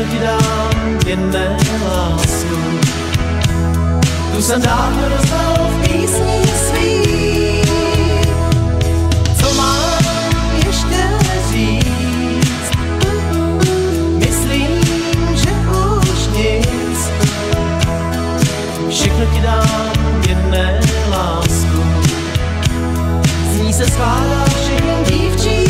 všechno ti dám, jen ne lásku. Tu jsem dávno dostal v písni svý. Co mám ještě říct? Myslím, že už nic. Všechno ti dám, jen ne lásku. Z ní se skládá všechno dívčí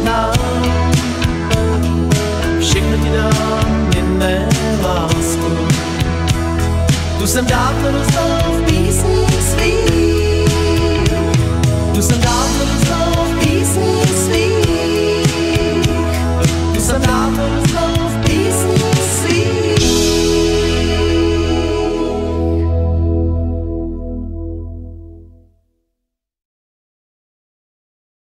znám. Všechno ti dám, jen mé lásku. Tu jsem dávno rozdal